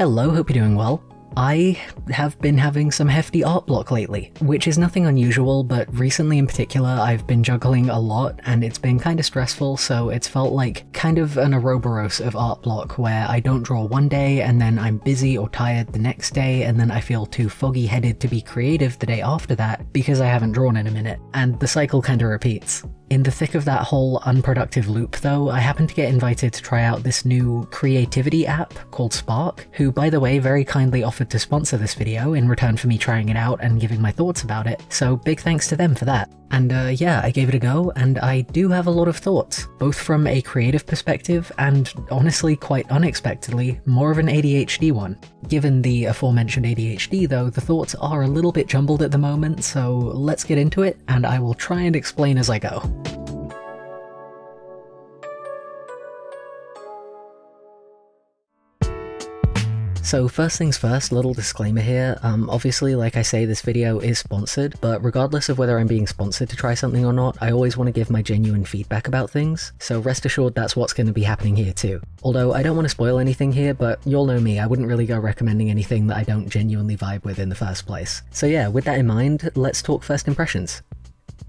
Hello, hope you're doing well. I have been having some hefty art block lately, which is nothing unusual, but recently in particular I've been juggling a lot and it's been kind of stressful, so it's felt like kind of an Ouroboros of art block where I don't draw one day and then I'm busy or tired the next day and then I feel too foggy headed to be creative the day after that because I haven't drawn in a minute, and the cycle kinda repeats. In the thick of that whole unproductive loop, though, I happened to get invited to try out this new creativity app called Spark, who, by the way, very kindly offered to sponsor this video in return for me trying it out and giving my thoughts about it, so big thanks to them for that. And uh, yeah, I gave it a go, and I do have a lot of thoughts, both from a creative perspective and, honestly, quite unexpectedly, more of an ADHD one. Given the aforementioned ADHD, though, the thoughts are a little bit jumbled at the moment, so let's get into it, and I will try and explain as I go. So first things first, little disclaimer here, um, obviously like I say this video is sponsored, but regardless of whether I'm being sponsored to try something or not, I always want to give my genuine feedback about things, so rest assured that's what's going to be happening here too. Although I don't want to spoil anything here, but you'll know me, I wouldn't really go recommending anything that I don't genuinely vibe with in the first place. So yeah, with that in mind, let's talk first impressions.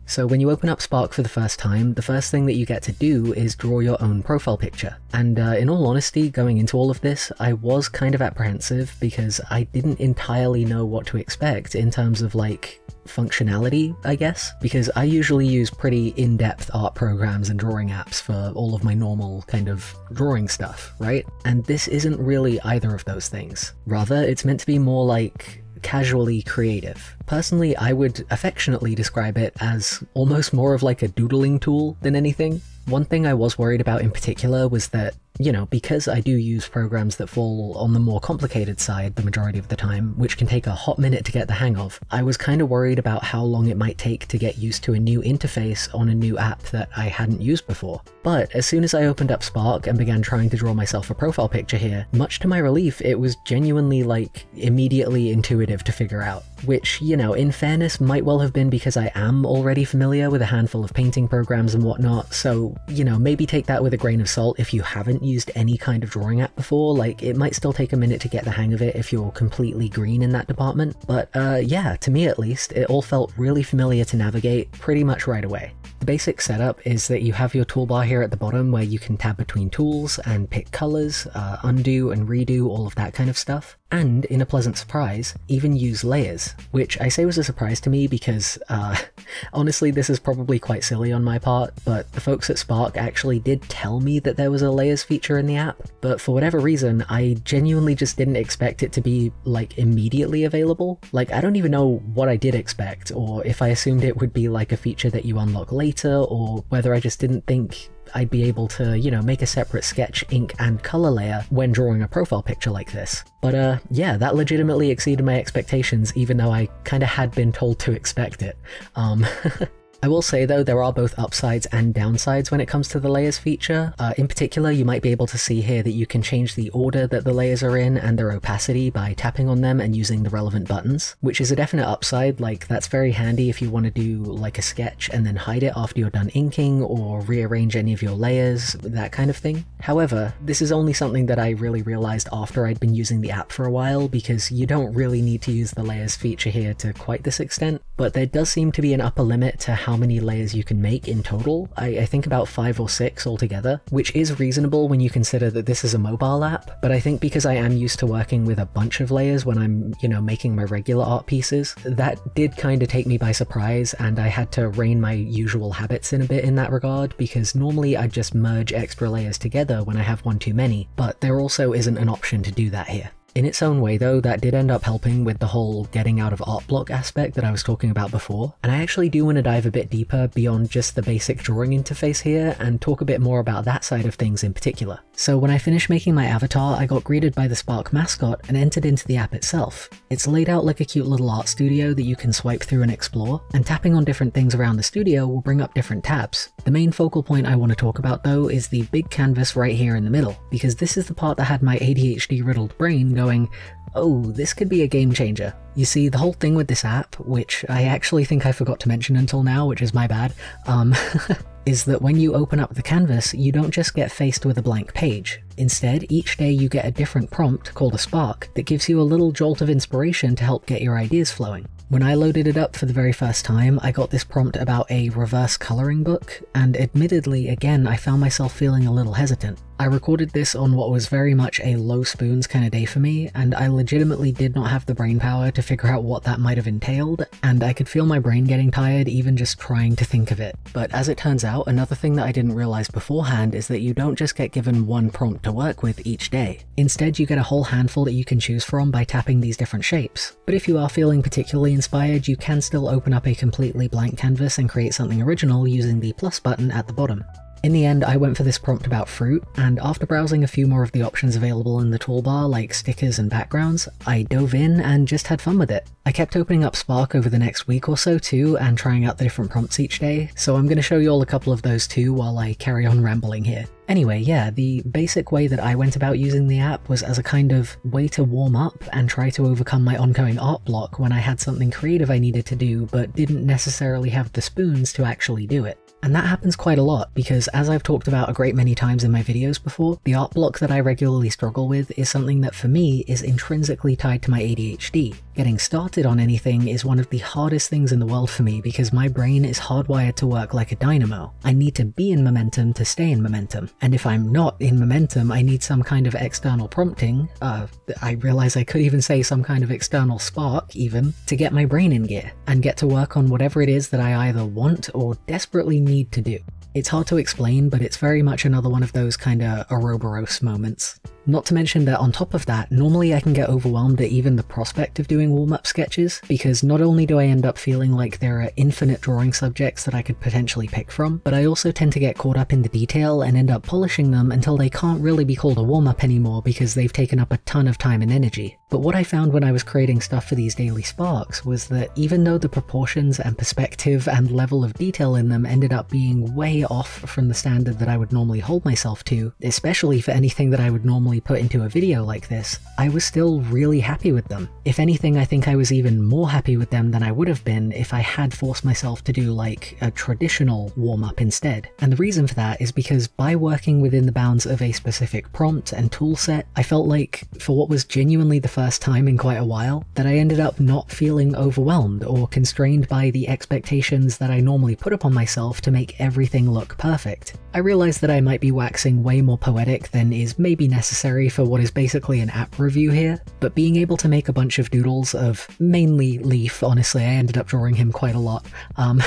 So when you open up Spark for the first time, the first thing that you get to do is draw your own profile picture. And uh, in all honesty, going into all of this, I was kind of apprehensive because I didn't entirely know what to expect in terms of like functionality, I guess, because I usually use pretty in-depth art programs and drawing apps for all of my normal kind of drawing stuff, right? And this isn't really either of those things. Rather, it's meant to be more like casually creative. Personally, I would affectionately describe it as almost more of like a doodling tool than anything. One thing I was worried about in particular was that you know, because I do use programs that fall on the more complicated side the majority of the time, which can take a hot minute to get the hang of, I was kind of worried about how long it might take to get used to a new interface on a new app that I hadn't used before. But as soon as I opened up Spark and began trying to draw myself a profile picture here, much to my relief, it was genuinely like immediately intuitive to figure out. Which, you know, in fairness, might well have been because I am already familiar with a handful of painting programs and whatnot, so, you know, maybe take that with a grain of salt if you haven't used any kind of drawing app before, like it might still take a minute to get the hang of it if you're completely green in that department, but uh, yeah, to me at least, it all felt really familiar to navigate pretty much right away. The basic setup is that you have your toolbar here at the bottom where you can tab between tools and pick colors, uh, undo and redo, all of that kind of stuff and, in a pleasant surprise, even use layers, which I say was a surprise to me because, uh, honestly, this is probably quite silly on my part, but the folks at Spark actually did tell me that there was a layers feature in the app, but for whatever reason, I genuinely just didn't expect it to be, like, immediately available. Like, I don't even know what I did expect, or if I assumed it would be like a feature that you unlock later, or whether I just didn't think I'd be able to, you know, make a separate sketch, ink, and color layer when drawing a profile picture like this. But uh, yeah, that legitimately exceeded my expectations, even though I kinda had been told to expect it. Um, I will say though, there are both upsides and downsides when it comes to the layers feature. Uh, in particular, you might be able to see here that you can change the order that the layers are in and their opacity by tapping on them and using the relevant buttons, which is a definite upside, like that's very handy if you want to do like a sketch and then hide it after you're done inking or rearrange any of your layers, that kind of thing. However, this is only something that I really realized after I'd been using the app for a while because you don't really need to use the layers feature here to quite this extent, but there does seem to be an upper limit to how many layers you can make in total. I, I, think about five or six altogether, which is reasonable when you consider that this is a mobile app, but I think because I am used to working with a bunch of layers when I'm, you know, making my regular art pieces, that did kind of take me by surprise and I had to rein my usual habits in a bit in that regard because normally I just merge extra layers together when I have one too many, but there also isn't an option to do that here. In its own way though, that did end up helping with the whole getting out of art block aspect that I was talking about before, and I actually do want to dive a bit deeper beyond just the basic drawing interface here and talk a bit more about that side of things in particular. So when I finished making my avatar, I got greeted by the Spark mascot and entered into the app itself. It's laid out like a cute little art studio that you can swipe through and explore, and tapping on different things around the studio will bring up different tabs. The main focal point I want to talk about though is the big canvas right here in the middle, because this is the part that had my ADHD riddled brain going, oh, this could be a game changer. You see, the whole thing with this app, which I actually think I forgot to mention until now, which is my bad, um, is that when you open up the canvas, you don't just get faced with a blank page. Instead, each day you get a different prompt called a spark that gives you a little jolt of inspiration to help get your ideas flowing. When I loaded it up for the very first time, I got this prompt about a reverse coloring book, and admittedly, again, I found myself feeling a little hesitant. I recorded this on what was very much a low spoons kind of day for me, and I legitimately did not have the brain power to figure out what that might have entailed, and I could feel my brain getting tired even just trying to think of it. But as it turns out, another thing that I didn't realize beforehand is that you don't just get given one prompt to work with each day. Instead, you get a whole handful that you can choose from by tapping these different shapes. But if you are feeling particularly inspired, you can still open up a completely blank canvas and create something original using the plus button at the bottom. In the end, I went for this prompt about fruit, and after browsing a few more of the options available in the toolbar, like stickers and backgrounds, I dove in and just had fun with it. I kept opening up Spark over the next week or so too, and trying out the different prompts each day, so I'm going to show you all a couple of those too while I carry on rambling here. Anyway, yeah, the basic way that I went about using the app was as a kind of way to warm up and try to overcome my ongoing art block when I had something creative I needed to do but didn't necessarily have the spoons to actually do it. And that happens quite a lot because as I've talked about a great many times in my videos before, the art block that I regularly struggle with is something that for me is intrinsically tied to my ADHD. Getting started on anything is one of the hardest things in the world for me because my brain is hardwired to work like a dynamo. I need to be in momentum to stay in momentum, and if I'm not in momentum, I need some kind of external prompting, uh, I realize I could even say some kind of external spark even, to get my brain in gear, and get to work on whatever it is that I either want or desperately need to do. It's hard to explain, but it's very much another one of those kinda Ouroboros moments. Not to mention that on top of that, normally I can get overwhelmed at even the prospect of doing warm-up sketches, because not only do I end up feeling like there are infinite drawing subjects that I could potentially pick from, but I also tend to get caught up in the detail and end up polishing them until they can't really be called a warm-up anymore because they've taken up a ton of time and energy. But what I found when I was creating stuff for these daily sparks was that even though the proportions and perspective and level of detail in them ended up being way off from the standard that I would normally hold myself to, especially for anything that I would normally put into a video like this, I was still really happy with them. If anything, I think I was even more happy with them than I would have been if I had forced myself to do like a traditional warm-up instead. And the reason for that is because by working within the bounds of a specific prompt and toolset, I felt like, for what was genuinely the first time in quite a while, that I ended up not feeling overwhelmed or constrained by the expectations that I normally put upon myself to make everything look perfect. I realized that I might be waxing way more poetic than is maybe necessary for what is basically an app review here, but being able to make a bunch of doodles of mainly Leaf, honestly, I ended up drawing him quite a lot, um,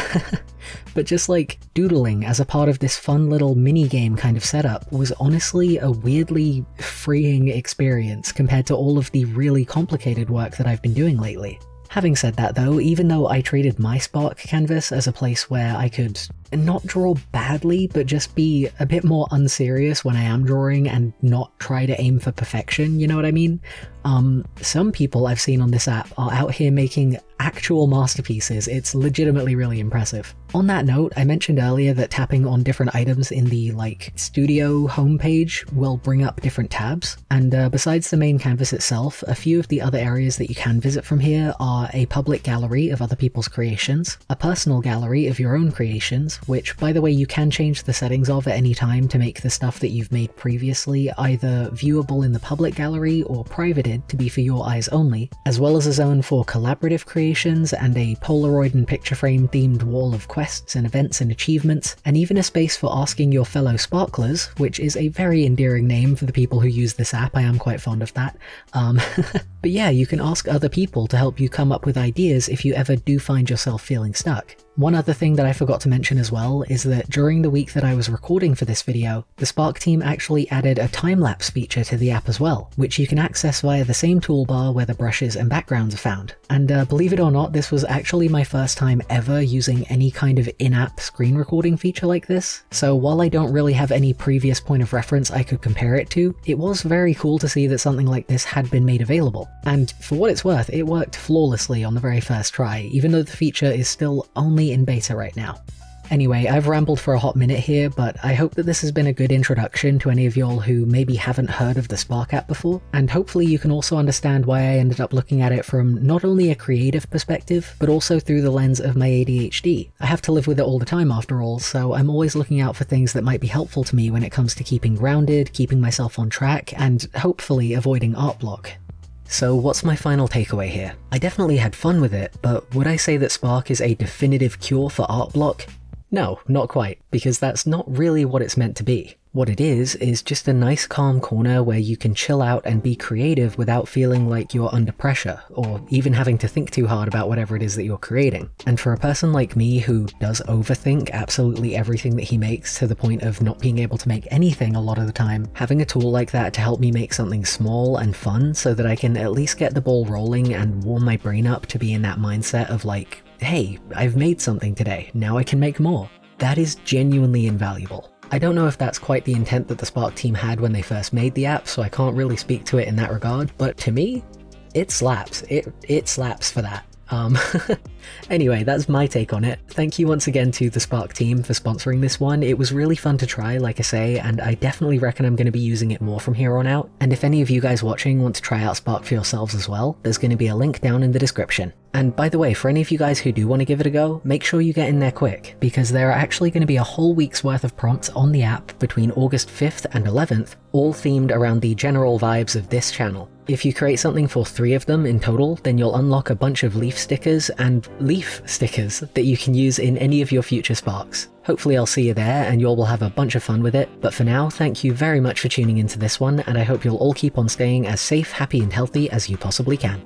but just like doodling as a part of this fun little mini game kind of setup was honestly a weirdly freeing experience compared to all of the really complicated work that I've been doing lately. Having said that though, even though I treated my Spark canvas as a place where I could not draw badly, but just be a bit more unserious when I am drawing and not try to aim for perfection, you know what I mean? Um, some people I've seen on this app are out here making actual masterpieces. It's legitimately really impressive. On that note, I mentioned earlier that tapping on different items in the like studio homepage will bring up different tabs. And uh, besides the main canvas itself, a few of the other areas that you can visit from here are a public gallery of other people's creations, a personal gallery of your own creations, which by the way you can change the settings of at any time to make the stuff that you've made previously either viewable in the public gallery or privated to be for your eyes only, as well as a zone for collaborative creations and a Polaroid and picture frame themed wall of quests and events and achievements, and even a space for asking your fellow sparklers, which is a very endearing name for the people who use this app, I am quite fond of that. Um, but yeah, you can ask other people to help you come up with ideas if you ever do find yourself feeling stuck. One other thing that I forgot to mention as well is that during the week that I was recording for this video, the Spark team actually added a time-lapse feature to the app as well, which you can access via the same toolbar where the brushes and backgrounds are found. And uh, believe it or not, this was actually my first time ever using any kind of in-app screen recording feature like this, so while I don't really have any previous point of reference I could compare it to, it was very cool to see that something like this had been made available. And for what it's worth, it worked flawlessly on the very first try, even though the feature is still only in beta right now. Anyway, I've rambled for a hot minute here, but I hope that this has been a good introduction to any of y'all who maybe haven't heard of the Spark app before, and hopefully you can also understand why I ended up looking at it from not only a creative perspective, but also through the lens of my ADHD. I have to live with it all the time after all, so I'm always looking out for things that might be helpful to me when it comes to keeping grounded, keeping myself on track, and hopefully avoiding art block. So what's my final takeaway here? I definitely had fun with it, but would I say that Spark is a definitive cure for art block? No, not quite, because that's not really what it's meant to be. What it is, is just a nice calm corner where you can chill out and be creative without feeling like you're under pressure, or even having to think too hard about whatever it is that you're creating. And for a person like me who does overthink absolutely everything that he makes to the point of not being able to make anything a lot of the time, having a tool like that to help me make something small and fun so that I can at least get the ball rolling and warm my brain up to be in that mindset of like, hey, I've made something today, now I can make more. That is genuinely invaluable. I don't know if that's quite the intent that the Spark team had when they first made the app, so I can't really speak to it in that regard, but to me, it slaps. It, it slaps for that. Um, anyway, that's my take on it. Thank you once again to the Spark team for sponsoring this one. It was really fun to try, like I say, and I definitely reckon I'm going to be using it more from here on out. And if any of you guys watching want to try out Spark for yourselves as well, there's going to be a link down in the description. And by the way, for any of you guys who do want to give it a go, make sure you get in there quick, because there are actually going to be a whole week's worth of prompts on the app between August 5th and 11th, all themed around the general vibes of this channel. If you create something for three of them in total, then you'll unlock a bunch of leaf stickers and leaf stickers that you can use in any of your future Sparks. Hopefully I'll see you there and you all will have a bunch of fun with it, but for now, thank you very much for tuning into this one, and I hope you'll all keep on staying as safe, happy, and healthy as you possibly can.